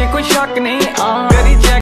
मुझे कोई शक नहीं आ करी